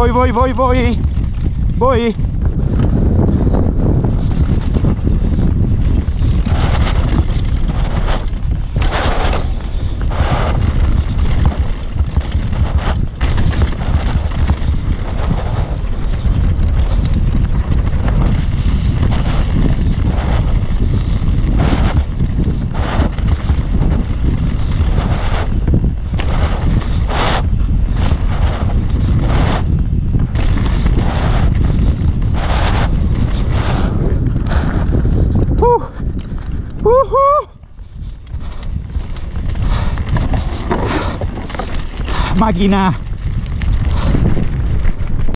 Woj, woj, woj, woj. Boi. Uhu. Máquina.